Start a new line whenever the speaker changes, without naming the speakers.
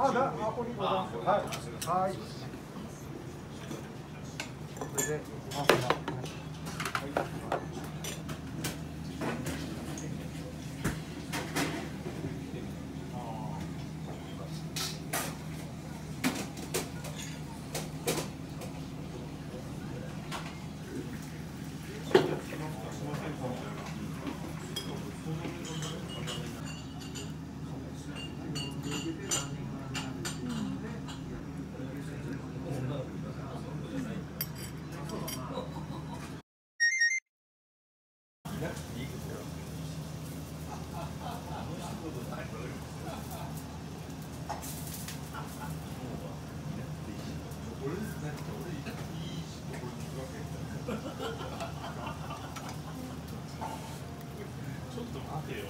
ここにございます。はい。はい。これで、あ、ほらちょっと待てよ。